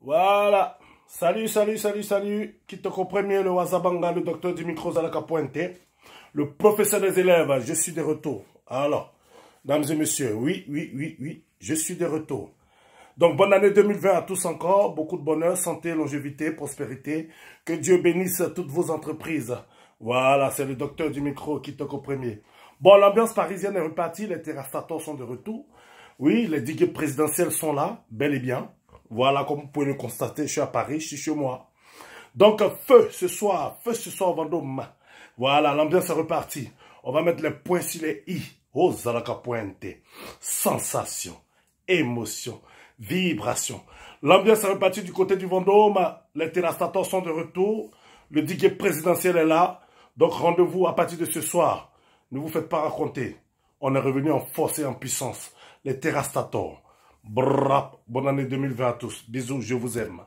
Voilà. Salut, salut, salut, salut. Qui te premier, le Wazabanga, le docteur du micro le professeur des élèves. Je suis de retour. Alors, mesdames et messieurs, oui, oui, oui, oui, je suis de retour. Donc, bonne année 2020 à tous encore. Beaucoup de bonheur, santé, longévité, prospérité. Que Dieu bénisse toutes vos entreprises. Voilà, c'est le docteur du micro qui te premier. Bon, l'ambiance parisienne est repartie. Les terrastators sont de retour. Oui, les digues présidentielles sont là, bel et bien. Voilà, comme vous pouvez le constater, je suis à Paris, je suis chez moi. Donc, feu ce soir, feu ce soir, Vendôme. Voilà, l'ambiance est repartie. On va mettre les points sur les i. Oh, Zalaka Pointe. Sensation, émotion, vibration. L'ambiance est repartie du côté du Vendôme. Les terrastators sont de retour. Le diguet présidentiel est là. Donc, rendez-vous à partir de ce soir. Ne vous faites pas raconter. On est revenu en force et en puissance. Les terrastators. Bonne année 2020 à tous. Bisous, je vous aime.